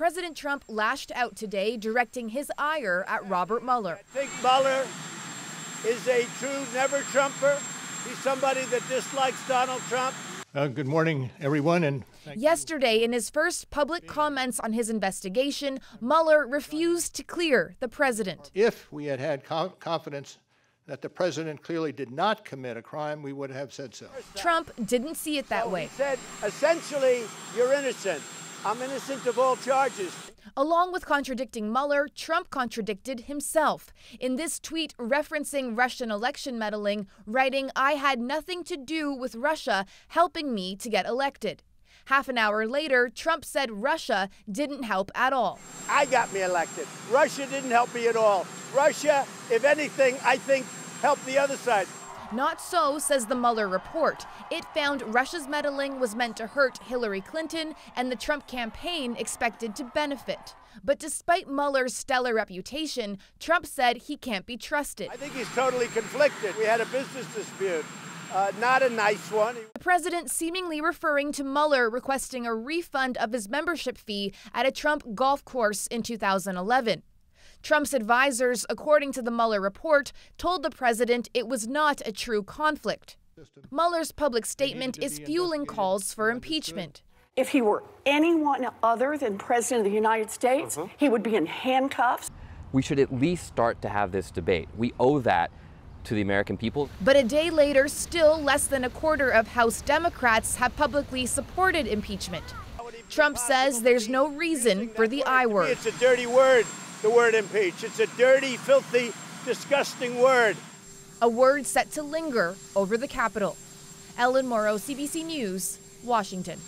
President Trump lashed out today, directing his ire at Robert Mueller. I think Mueller is a true never Trumper. He's somebody that dislikes Donald Trump. Uh, good morning, everyone, and Yesterday, in his first public comments on his investigation, Mueller refused to clear the president. if we had had co- confidence that the president clearly did not commit a crime, we would have said so. Trump didn't see it that So way. He said, essentially, you're innocent. I'm innocent of all charges. Along with contradicting Mueller, Trump contradicted himself. In this tweet referencing Russian election meddling, writing, I had nothing to do with Russia helping me to get elected. Half an hour later, Trump said Russia didn't help at all. I got me elected. Russia didn't help me at all. Russia, if anything, I think helped the other side. Not so, says the Mueller report. It found Russia's meddling was meant to hurt Hillary Clinton and the Trump campaign expected to benefit. But despite Mueller's stellar reputation, Trump said he can't be trusted. I think he's totally conflicted. We had a business dispute, uh, not a nice one. The president seemingly referring to Mueller requesting a refund of his membership fee at a Trump golf course in 2011. Trump's advisors, according to the Mueller report, told the president it was not a true conflict. Mueller's public statement is fueling calls for impeachment. If he were anyone other than President of the United States, uh-huh. he would be in handcuffs. we should at least start to have this debate. We owe that to the American people. But a day later, still less than a quarter of House Democrats have publicly supported impeachment. Trump says there's no reason for the I word. It's a dirty word, the word impeach. It's a dirty, filthy, disgusting word. a word set to linger over the Capitol. Ellen Mauro, CBC News, Washington.